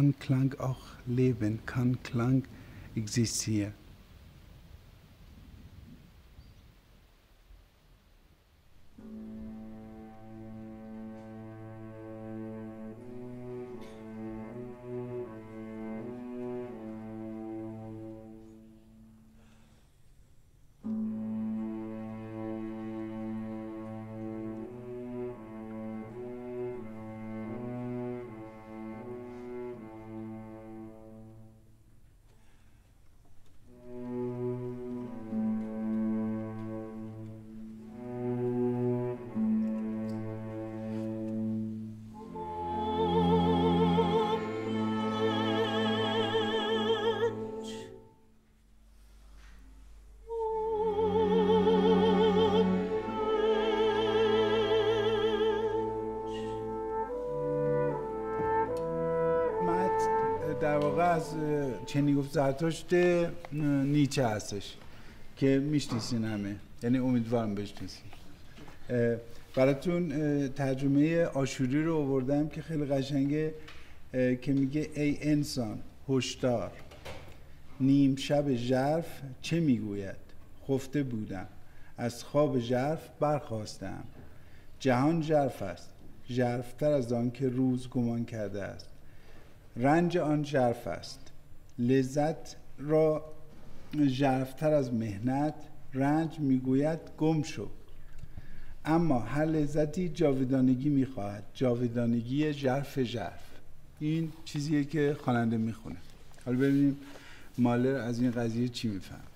kann Klang auch leben, kann Klang existieren. در واقع از چنین گفت زرتشت نیچه هستش که میشنیسین همه. یعنی امیدوارم بشنیسین براتون ترجمه آشوری رو آوردم که خیلی قشنگه که میگه ای انسان هشدار نیم شب ژرف چه می‌گوید؟ خفته بودم. از خواب ژرف برخواستم جهان ژرف است. ژرفتر از آن که روز گمان کرده است. رنج آن ژرف است. لذت را ژرفتر از مهنت رنج می‌گوید گم شو. اما هر لذتی جاودانگی می‌خواهد. جاودانگی ژرف ژرف. این چیزیه که خواننده می‌خونه. حالا ببینیم مالر از این قضیه چی میفهم.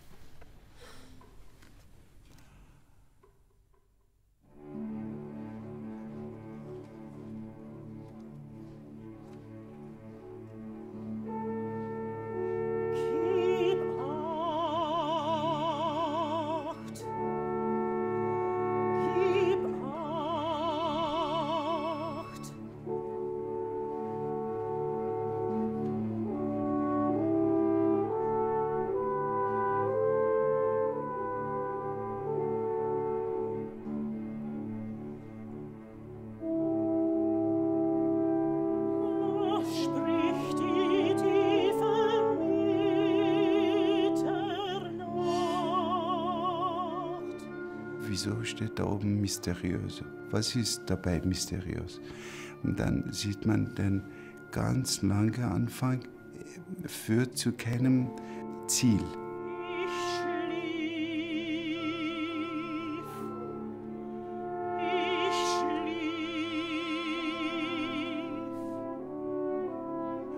Wieso steht da oben mysteriös? Was ist dabei mysteriös? Und dann sieht man den ganz langen Anfang, führt zu keinem Ziel.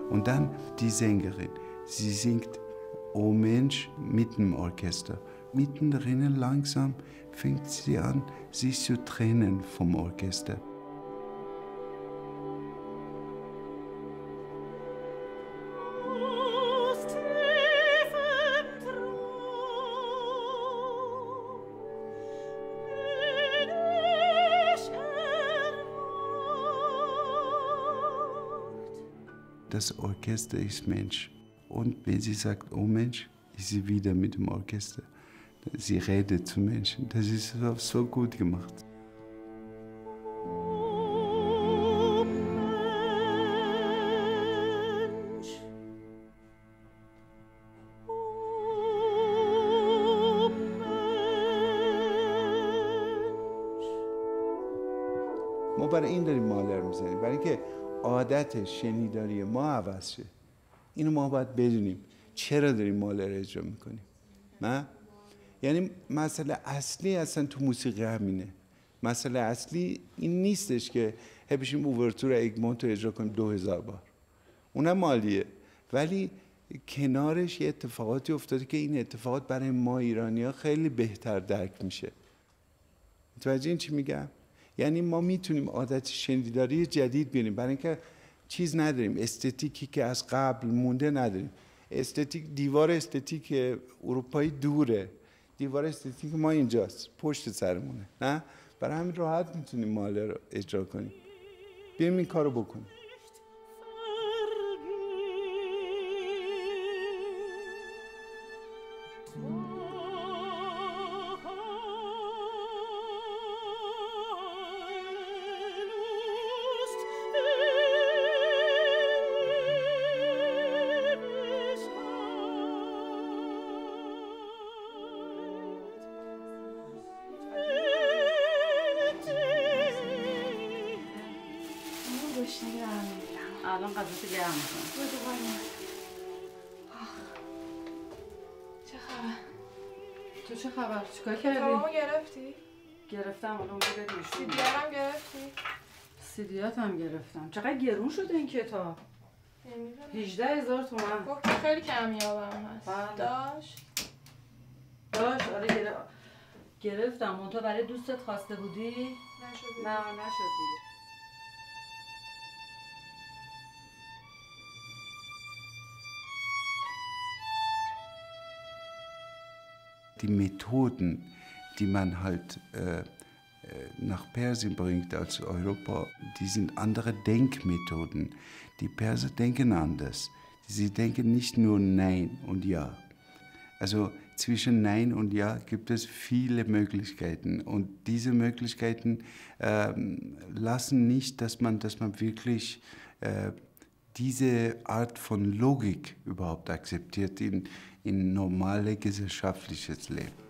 Und dann die Sängerin. Sie singt O Mensch mit dem Orchester. Mittendrin langsam fängt sie an, sich zu trennen vom Orchester. Das Orchester ist Mensch. Und wenn sie sagt, oh Mensch, ist sie wieder mit dem Orchester. Sie redet zu Menschen. Das ist so gut gemacht. ما برای این داریم مالر می‌زنیم. برای اینکه عادت شنیداری ما عوض شه. اینو ما باید بدونیم. چرا داریم مالر اجرا می‌کنیم؟ نه یعنی مسئله اصلی اصلا تو موسیقی همینه. مسئله اصلی این نیستش که هی بشیم اوورتور اگمونت رو اجرا کنیم دو هزار بار. اونم مالیه. ولی کنارش یه اتفاقاتی افتاده که این اتفاقات برای ما ایرانی ها خیلی بهتر درک میشه. متوجه این چی میگم؟ یعنی ما می‌تونیم عادت شنیداری جدید بینیم برای اینکه چیز نداریم. استتیکی که از قبل مونده نداریم. استتیک دیوار استتیک اروپایی دوره. دیوار استتیک ما اینجاست. پشت سرمونه. نه؟ برای همین راحت می‌تونیم ماله رو اجرا کنیم. بیایم این کارو بکنیم. الان غذا گرم می‌کنم چه خبر؟ تو چه خبر؟ چیکار کردی؟ تمامو گرفتی؟ گرفتم الان نشون میدم. سیدیارم گرفتی؟ سیدیات هم گرفتم. چقدر گرون شده این کتاب. نمی‌دونم. 18 هزار تومن. گفت خیلی کمیابم هست. بله. داشت؟ داشت؟ آره گرفت گرفتم. اون تو برای دوستت خواسته بودی؟ نشد نه نشد دیگه Die Methoden, die man halt äh, äh, nach Persien bringt als Europa, die sind andere Denkmethoden. Die Perser denken anders. Sie denken nicht nur Nein und Ja. Also zwischen Nein und Ja gibt es viele Möglichkeiten und diese Möglichkeiten ähm, lassen nicht, dass man, dass man wirklich äh, diese Art von Logik überhaupt akzeptiert in, in normale gesellschaftliches Leben.